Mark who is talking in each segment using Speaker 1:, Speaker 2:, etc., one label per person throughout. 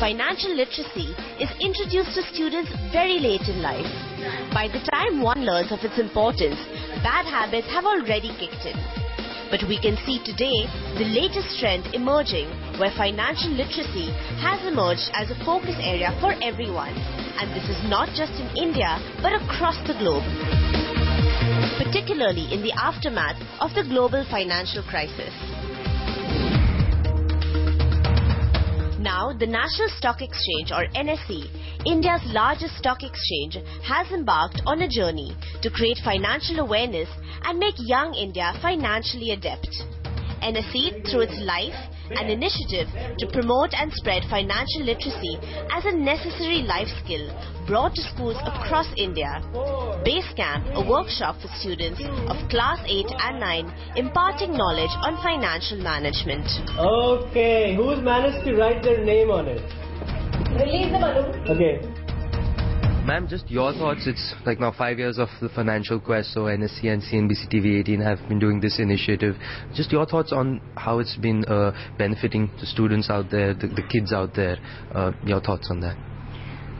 Speaker 1: Financial literacy is introduced to students very late in life. By the time one learns of its importance, bad habits have already kicked in. But we can see today the latest trend emerging where financial literacy has emerged as a focus area for everyone. And this is not just in India but across the globe. Particularly in the aftermath of the global financial crisis. Now, the National Stock Exchange or NSE, India's largest stock exchange, has embarked on a journey to create financial awareness and make young India financially adept. NSE, through its life, an initiative to promote and spread financial literacy as a necessary life skill brought to schools across India. Basecamp, a workshop for students of class 8 and 9 imparting knowledge on financial management.
Speaker 2: Okay, who's managed to write their name on it?
Speaker 3: Release the balloon.
Speaker 2: Okay.
Speaker 4: Ma'am, just your thoughts. It's like now five years of the financial quest, so NSE and CNBC TV 18 have been doing this initiative. Just your thoughts on how it's been uh, benefiting the students out there, the, the kids out there. Uh, your thoughts on that?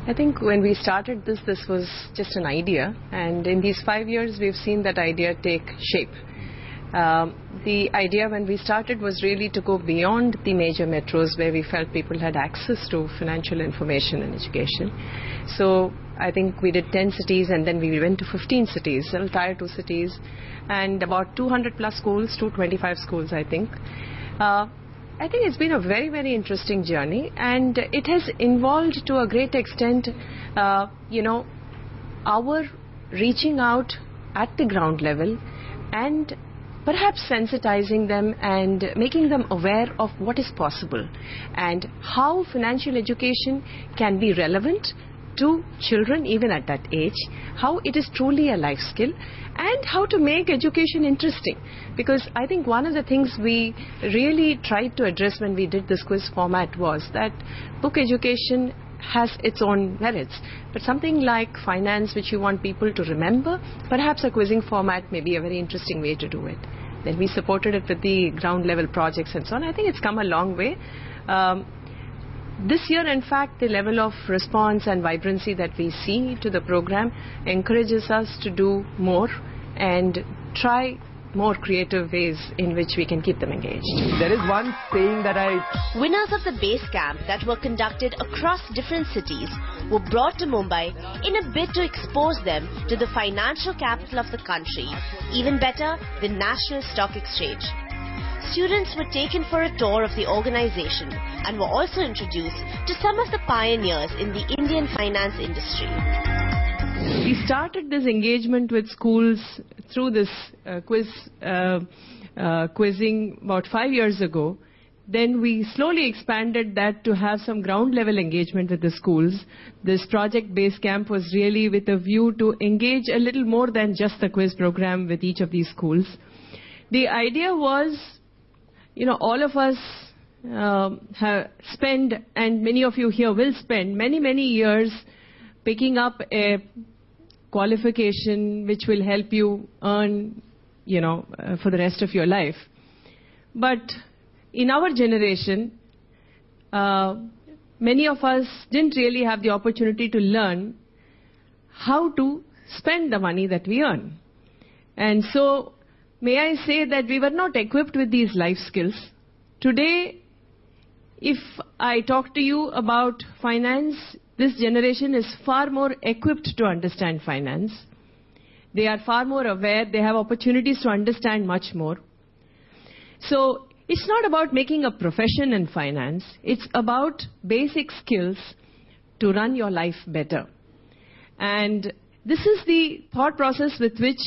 Speaker 5: I think when we started this, this was just an idea, and in these five years, we've seen that idea take shape. Um, the idea when we started was really to go beyond the major metros where we felt people had access to financial information and education. So I think we did 10 cities and then we went to 15 cities, tier 2 cities, and about 200 plus schools, 225 schools, I think. Uh, I think it's been a very, very interesting journey, and it has involved to a great extent, uh, you know, our reaching out at the ground level and perhaps sensitizing them and making them aware of what is possible and how financial education can be relevant to children even at that age, how it is truly a life skill, and how to make education interesting. Because I think one of the things we really tried to address when we did this quiz format was that book education has its own merits. But something like finance, which you want people to remember, perhaps a quizzing format may be a very interesting way to do it. Then we supported it with the ground level projects and so on. I think it's come a long way. Um, this year, in fact, the level of response and vibrancy that we see to the program encourages us to do more and try more creative ways in which we can keep them engaged.
Speaker 6: There is one saying that I.
Speaker 1: Winners of the base camp that were conducted across different cities were brought to Mumbai in a bid to expose them to the financial capital of the country, even better, the National Stock Exchange. Students were taken for a tour of the organization and were also introduced to some of the pioneers in the Indian finance industry.
Speaker 5: We started this engagement with schools through this uh, quiz uh, uh, quizzing about five years ago. Then we slowly expanded that to have some ground level engagement with the schools. This project based camp was really with a view to engage a little more than just the quiz program with each of these schools. The idea was, you know, all of us um, have spend, and many of you here will spend many, many years picking up a qualification which will help you earn, you know, uh, for the rest of your life. But in our generation, uh, many of us didn't really have the opportunity to learn how to spend the money that we earn. And so, may I say that we were not equipped with these life skills. Today, if I talk to you about finance, this generation is far more equipped to understand finance. They are far more aware. They have opportunities to understand much more. So it's not about making a profession in finance. It's about basic skills to run your life better. And this is the thought process with which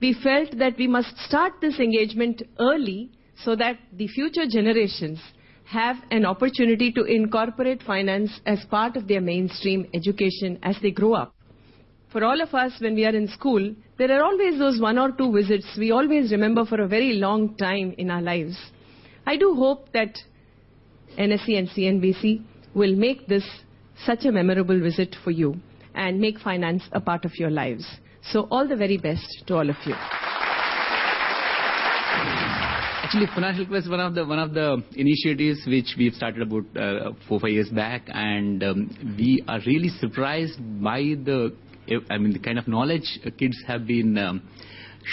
Speaker 5: we felt that we must start this engagement early so that the future generations have an opportunity to incorporate finance as part of their mainstream education as they grow up. for all of us when we are in school, there are always those one or two visits we always remember for a very long time in our lives. I do hope that NSE and CNBC will make this such a memorable visit for you and make finance a part of your lives. So all the very best to all of you.
Speaker 7: Actually, Financial Quest one of the one of the initiatives which we've started about uh, four five years back, and um, we are really surprised by the I mean the kind of knowledge kids have been. Um,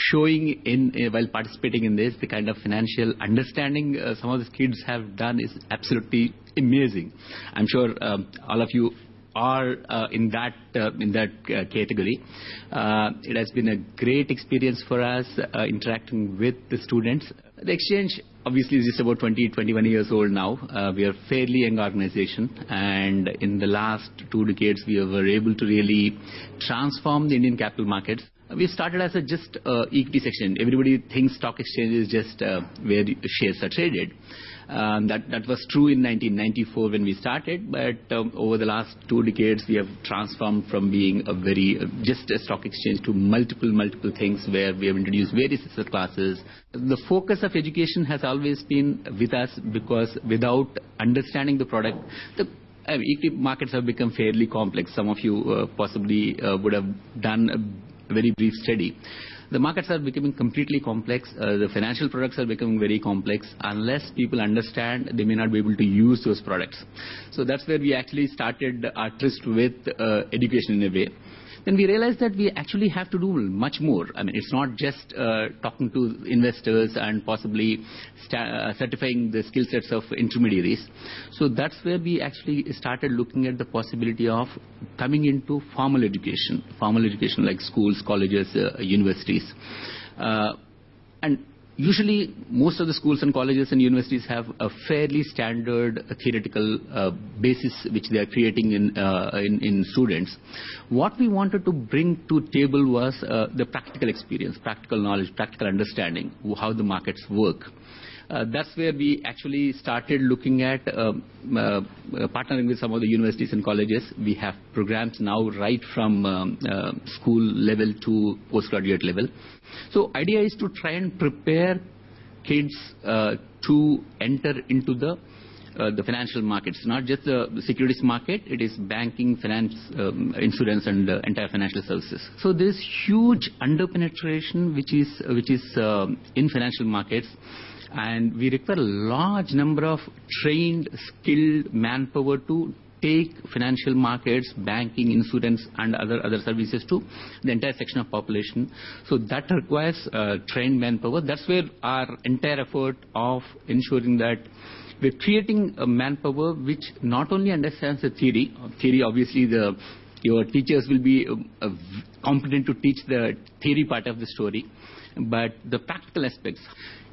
Speaker 7: showing in uh, while participating in this the kind of financial understanding uh, some of the kids have done is absolutely amazing i'm sure um, all of you are uh, in that uh, in that uh, category. Uh, it has been a great experience for us interacting with the students. The exchange obviously is just about 20, 21 years old now. Uh, we are fairly young organization, and in the last two decades, we were able to really transform the Indian capital markets. We started as a just uh, equity section. Everybody thinks stock exchange is just uh, where shares are traded. Um, that, that was true in 1994 when we started, but um, over the last two decades, we have transformed from being a very uh, just a stock exchange to multiple, multiple things where we have introduced various asset classes. The focus of education has always been with us because without understanding the product, the equity markets have become fairly complex. Some of you uh, possibly uh, would have done very brief study. The markets are becoming completely complex. Uh, the financial products are becoming very complex. Unless people understand, they may not be able to use those products. So that's where we actually started our tryst with uh, education in a way then we realized that we actually have to do much more. I mean, it's not just uh, talking to investors and possibly uh, certifying the skill sets of intermediaries. So that's where we actually started looking at the possibility of coming into formal education, formal education like schools, colleges, uh, universities. Uh, and usually most of the schools and colleges and universities have a fairly standard theoretical uh, basis which they are creating in, uh, in, in, students. What we wanted to bring to table was uh, the practical experience, practical knowledge, practical understanding, how the markets work. Uh, that's where we actually started looking at um, uh, uh, partnering with some of the universities and colleges. We have programs now right from um, school level to postgraduate level. So idea is to try and prepare kids to enter into the uh, the financial markets, not just the securities market, it is banking, finance, um, insurance, and uh, entire financial services. So there is huge underpenetration which is which is uh, in financial markets and we require a large number of trained, skilled manpower to take financial markets, banking, insurance, and other, other services to the entire section of population. So that requires uh, trained manpower. That's where our entire effort of ensuring that we're creating a manpower which not only understands the theory, theory obviously the your teachers will be uh, competent to teach the theory part of the story, but the practical aspects.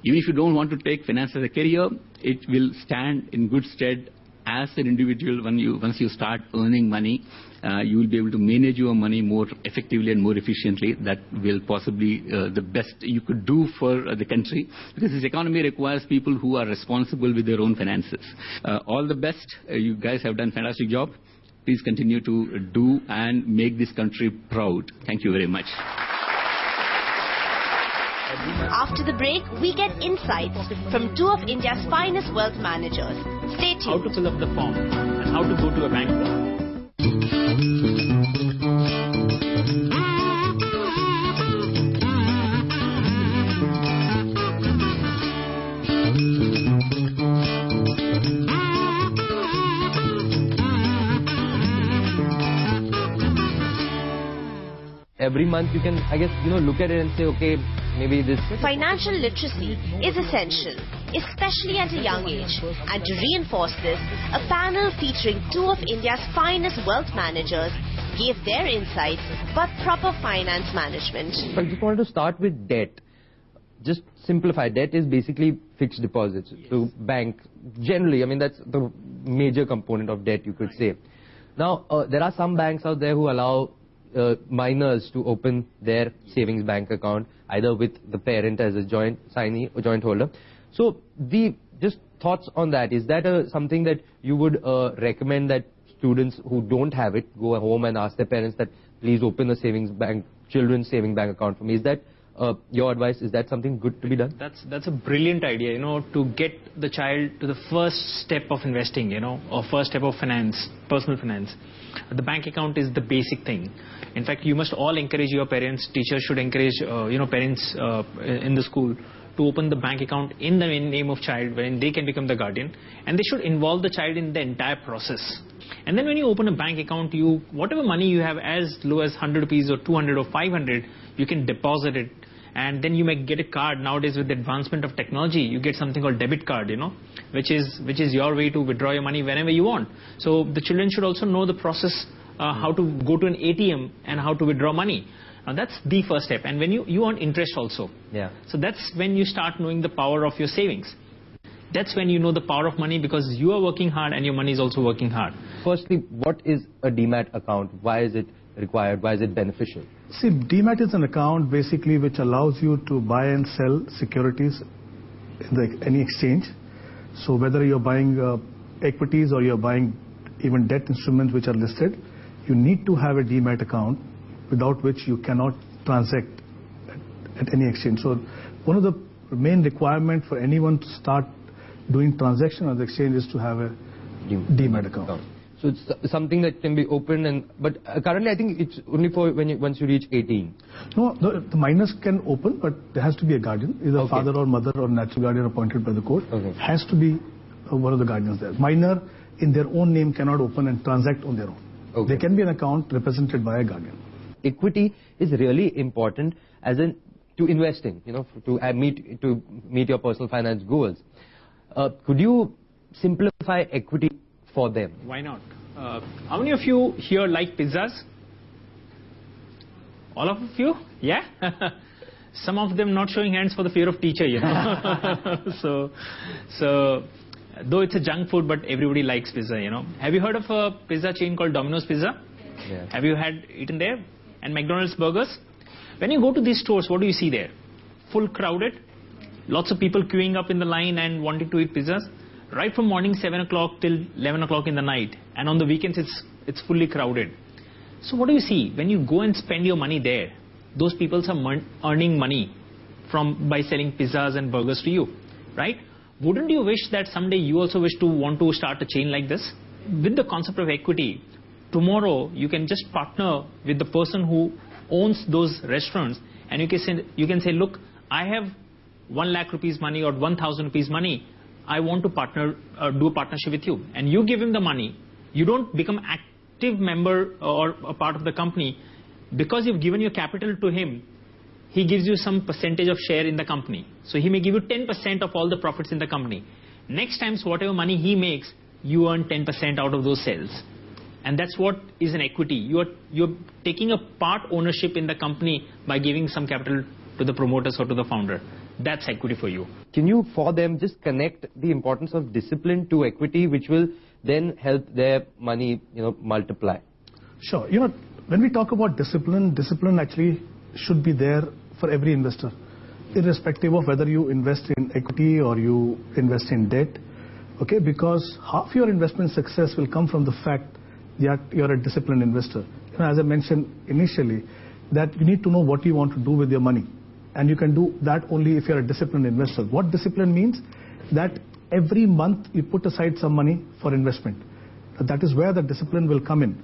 Speaker 7: Even if you don't want to take finance as a career, it will stand in good stead as an individual when you, once you start earning money. Uh, you will be able to manage your money more effectively and more efficiently. That will possibly uh, the best you could do for uh, the country because this economy requires people who are responsible with their own finances. Uh, all the best. Uh, you guys have done a fantastic job. Please continue to do and make this country proud. Thank you very much.
Speaker 1: After the break, we get insights from two of India's finest wealth managers. Stay tuned.
Speaker 8: How to fill up the form and how to go to a bank.
Speaker 6: Every month you can, I guess, you know, look at it and say, okay, maybe this.
Speaker 1: Financial literacy is essential, especially at a young age. And to reinforce this, a panel featuring two of India's finest wealth managers gave their insights about proper finance management.
Speaker 6: I just wanted to start with debt. Just simplify. Debt is basically fixed deposits yes. to bank. Generally, I mean, that's the major component of debt, you could say. Now, uh, there are some banks out there who allow uh, minors to open their savings bank account either with the parent as a joint signee or joint holder. So the just thoughts on that. Is that uh, something that you would uh, recommend that students who don't have it go home and ask their parents that please open a savings bank, children's saving bank account for me. Is that uh, your advice? Is that something good to be done?
Speaker 8: That's that's a brilliant idea, you know, to get the child to the first step of investing, you know, or first step of finance, personal finance. The bank account is the basic thing. In fact, you must all encourage your parents. Teachers should encourage, uh, you know, parents uh, in the school to open the bank account in the name of child, when they can become the guardian, and they should involve the child in the entire process. And then when you open a bank account, you whatever money you have, as low as 100 rupees or 200 or 500, you can deposit it and then you may get a card nowadays with the advancement of technology you get something called debit card you know which is which is your way to withdraw your money whenever you want so the children should also know the process uh, how to go to an atm and how to withdraw money now that's the first step and when you you want interest also
Speaker 6: Yeah.
Speaker 8: so that's when you start knowing the power of your savings that's when you know the power of money because you are working hard and your money is also working hard
Speaker 6: Firstly, what is a demat account? Why is it required? Why is it beneficial?
Speaker 9: See, Demat is an account basically which allows you to buy and sell securities in the, any exchange. So whether you're buying uh, equities or you're buying even debt instruments which are listed, you need to have a Demat account without which you cannot transact at, at any exchange. So one of the main requirement for anyone to start doing transaction on the exchange is to have a Demat account.
Speaker 6: So it's something that can be opened and but uh, currently I think it's only for when you, once you reach 18.
Speaker 9: No, the, the minors can open, but there has to be a guardian, either
Speaker 6: Okay.
Speaker 9: father or mother or natural guardian appointed by the court.
Speaker 6: Okay.
Speaker 9: Has to be uh, one of the guardians there. Minor in their own name cannot open and transact on their own.
Speaker 6: Okay.
Speaker 9: There can be an account represented by a guardian.
Speaker 6: Equity is really important as in to investing, you know, to uh, meet to meet your personal finance goals. Uh, could you simplify equity for them?
Speaker 8: Why not? Uh, how many of you here like pizzas? All of you? Yeah? Some of them not showing hands for the fear of teacher, you know. so, so, though it's a junk food, but everybody likes pizza, you know. Have you heard of a pizza chain called Domino's Pizza?
Speaker 6: Yeah.
Speaker 8: Have you had eaten there? And McDonald's burgers? When you go to these stores, what do you see there? Full crowded, lots of people queuing up in the line and wanting to eat pizzas. Right from morning 7 o'clock till 11 o'clock in the night. And on the weekends, it's, it's fully crowded. So what do you see? When you go and spend your money there, those people are earning money from by selling pizzas and burgers to you, right? Wouldn't you wish that someday you also wish to want to start a chain like this? With the concept of equity, tomorrow you can just partner with the person who owns those restaurants and you can say, you can say look, I have 1 lakh rupees money or 1000 rupees money. I want to partner, uh, do a partnership with you. And you give him the money. You don't become active member or a part of the company. Because you've given your capital to him, he gives you some percentage of share in the company. So he may give you 10% of all the profits in the company. Next time, whatever money he makes, you earn 10% out of those sales. And that's what is an equity. You're, you're taking a part ownership in the company by giving some capital to the promoters or to the founder. That's equity for you.
Speaker 6: Can you, for them, just connect the importance of discipline to equity, which will then help their money, you know, multiply?
Speaker 9: Sure. You know, when we talk about discipline, discipline actually should be there for every investor, irrespective of whether you invest in equity or you invest in debt. Okay, because half your investment success will come from the fact that you're a disciplined investor. You know, as I mentioned initially, that you need to know what you want to do with your money. And you can do that only if you're a disciplined investor. What discipline means? That every month you put aside some money for investment. That is where the discipline will come in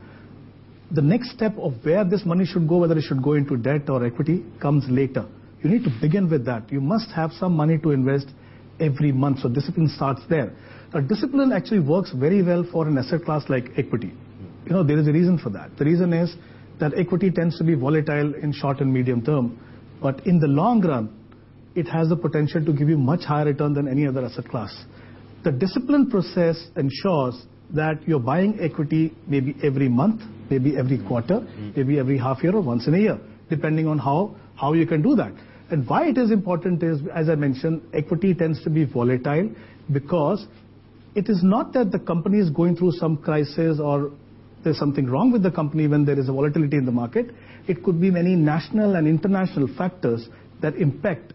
Speaker 9: the next step of where this money should go, whether it should go into debt or equity, comes later. You need to begin with that. You must have some money to invest every month. So discipline starts there. Now, discipline actually works very well for an asset class like equity. You know, there is a reason for that. The reason is that equity tends to be volatile in short and medium term, but in the long run, it has the potential to give you much higher return than any other asset class. The discipline process ensures that you're buying equity maybe every month, maybe every quarter, mm-hmm. maybe every half year or once in a year, depending on how, how you can do that. And why it is important is, as I mentioned, equity tends to be volatile because it is not that the company is going through some crisis or there's something wrong with the company when there is a volatility in the market. It could be many national and international factors that impact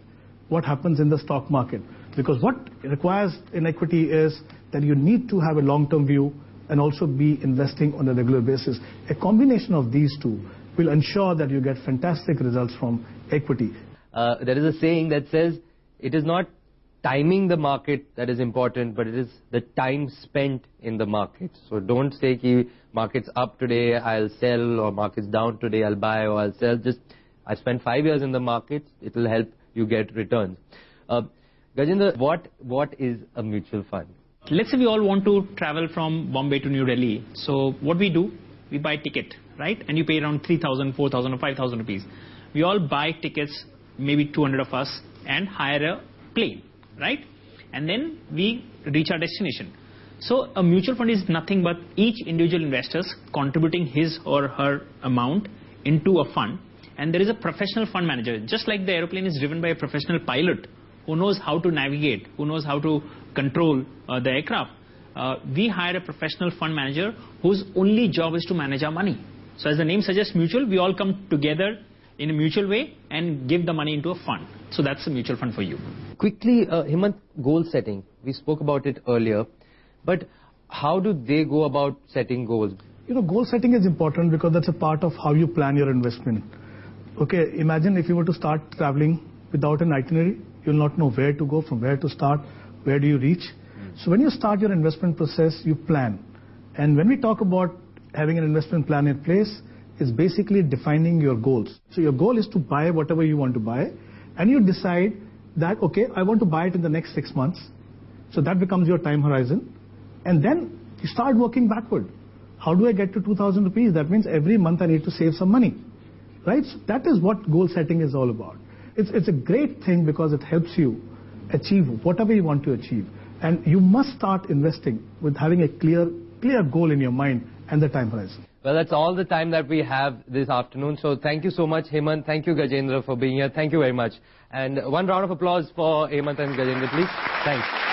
Speaker 9: what happens in the stock market. Because what requires in equity is that you need to have a long-term view and also be investing on a regular basis. A combination of these two will ensure that you get fantastic results from equity.
Speaker 6: Uh, there is a saying that says it is not timing the market that is important, but it is the time spent in the market. So don't say ki market's up today, I'll sell, or market's down today, I'll buy or I'll sell. Just I spent five years in the market, it will help you get returns. Uh, Gajendra, what what is a mutual fund?
Speaker 8: Let's say we all want to travel from Bombay to New Delhi. So what we do, we buy ticket, right? And you pay around 3,000, 4,000 or 5,000 rupees. We all buy tickets, maybe 200 of us, and hire a plane right? And then we reach our destination. So a mutual fund is nothing but each individual investors contributing his or her amount into a fund and there is a professional fund manager. Just like the aeroplane is driven by a professional pilot who knows how to navigate, who knows how to control uh, the aircraft, uh, we hire a professional fund manager whose only job is to manage our money. So as the name suggests mutual, we all come together in a mutual way and give the money into a fund. So that's a mutual fund for you.
Speaker 6: Quickly, uh, Hemant, goal setting. We spoke about it earlier. But how do they go about setting goals?
Speaker 9: You know, goal setting is important because that's a part of how you plan your investment. Okay, imagine if you were to start traveling without an itinerary, you'll not know where to go, from where to start, where do you reach. Mm. So when you start your investment process, you plan. And when we talk about having an investment plan in place, is basically defining your goals. So your goal is to buy whatever you want to buy, and you decide that, okay, I want to buy it in the next six months. So that becomes your time horizon. And then you start working backward. How do I get to 2000 rupees? That means every month I need to save some money. Right? That is what goal setting is all about. It's, it's a great thing because it helps you achieve whatever you want to achieve. And you must start investing with having a clear, clear goal in your mind and the time horizon.
Speaker 6: Well, that's all the time that we have this afternoon. So thank you so much, Hemant. Thank you, Gajendra, for being here. Thank you very much. And one round of applause for Hemant and Gajendra, please. Thanks.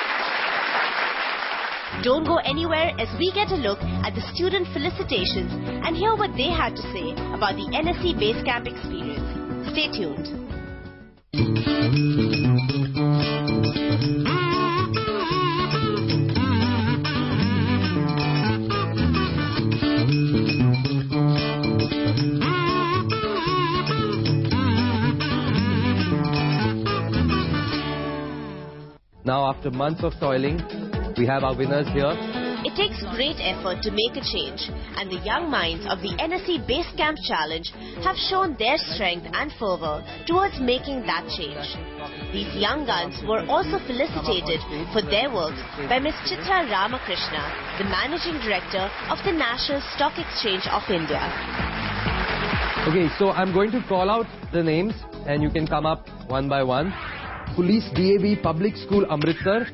Speaker 1: Don't go anywhere as we get a look at the student felicitations and hear what they had to say about the NSE Basecamp experience. Stay tuned.
Speaker 6: Now, after months of toiling, we have our winners here.
Speaker 1: It takes great effort to make a change, and the young minds of the NSE Base Camp Challenge have shown their strength and fervor towards making that change. These young guns were also felicitated for their work by Ms. Chitra Ramakrishna, the Managing Director of the National Stock Exchange of India.
Speaker 6: Okay, so I'm going to call out the names and you can come up one by one. Police DAV Public School Amritsar,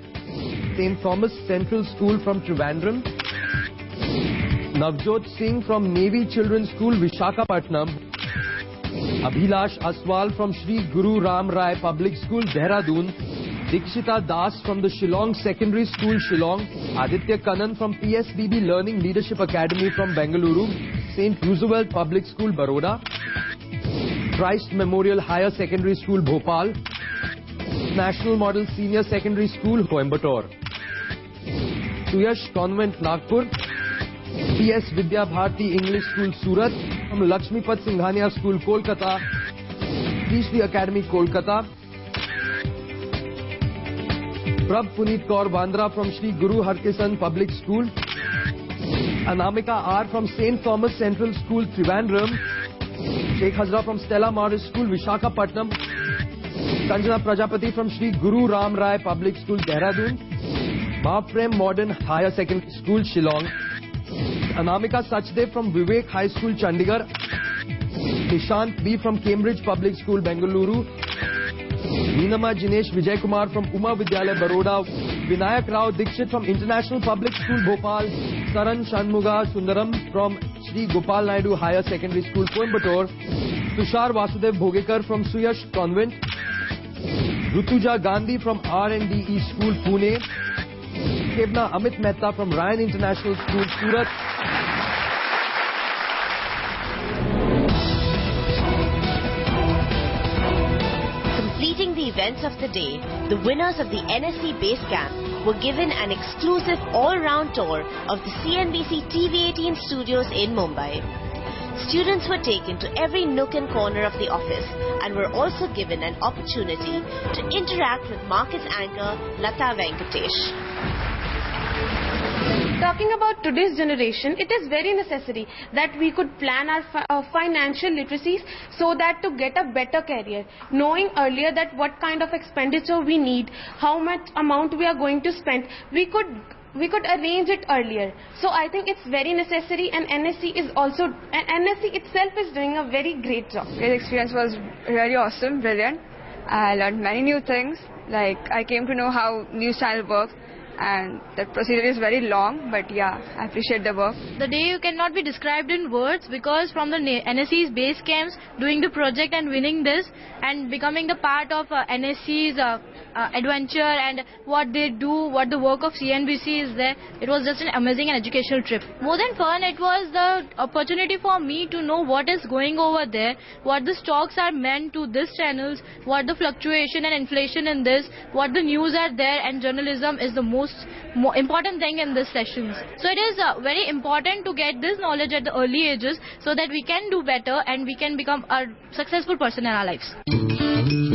Speaker 6: St. Thomas Central School from Trivandrum, Navjot Singh from Navy Children's School Vishakhapatnam, Abhilash Aswal from Sri Guru Ram Rai Public School Dehradun, Dikshita Das from the Shillong Secondary School Shillong, Aditya Kanan from PSBB Learning Leadership Academy from Bengaluru, St. Roosevelt Public School Baroda, Christ Memorial Higher Secondary School Bhopal, National Model Senior Secondary School, Coimbatore. Suyash convent Nagpur. PS Vidya Bharati, English school, Surat. Lakshmipat Singhania school, Kolkata. तीसरी academy, Kolkata. Prabh Puneet Kaur Bandra from Shri Guru Harkishan public school Anamika R from Saint Thomas central school Trivandrum Sheikh Hazra from Stella model school Visakhapatnam Sanjana Prajapati from Shri Guru Ram Rai public school Dehradun Mahaprem Modern Higher Secondary School, Shillong. Anamika Sachdev from Vivek High School, Chandigarh. Nishant B from Cambridge Public School, Bengaluru. Neenama Jinesh Vijay Kumar from Uma Vidyalaya, Baroda. Vinayak Rao Dixit from International Public School, Bhopal. Saran Shanmuga Sundaram from Sri Gopal Naidu Higher Secondary School, Coimbatore. Tushar Vasudev Bhogekar from Suyash Convent. Rutuja Gandhi from R&DE School, Pune. Kevna Amit Mehta from Ryan International School, Surat.
Speaker 1: Completing the events of the day, the winners of the NSE Base Camp were given an exclusive all-round tour of the CNBC TV18 studios in Mumbai. Students were taken to every nook and corner of the office and were also given an opportunity to interact with markets anchor Lata Venkatesh.
Speaker 10: Talking about today's generation, it is very necessary that we could plan our fi- uh, financial literacies so that to get a better career, knowing earlier that what kind of expenditure we need, how much amount we are going to spend, we could we could arrange it earlier. So I think it's very necessary and NSE is also, and NSE itself is doing a very great job.
Speaker 11: This experience was really awesome, brilliant. I learned many new things. Like I came to know how news channel works and the procedure is very long but yeah i appreciate the work
Speaker 12: the day you cannot be described in words because from the nse's base camps doing the project and winning this and becoming the part of uh, nse's uh, uh, adventure and what they do what the work of cnbc is there it was just an amazing and educational trip more than fun it was the opportunity for me to know what is going over there what the stocks are meant to this channels what the fluctuation and inflation in this what the news are there and journalism is the most important thing in these sessions. So it is uh, very important to get this knowledge at the early ages so that we can do better and we can become a successful person in our lives.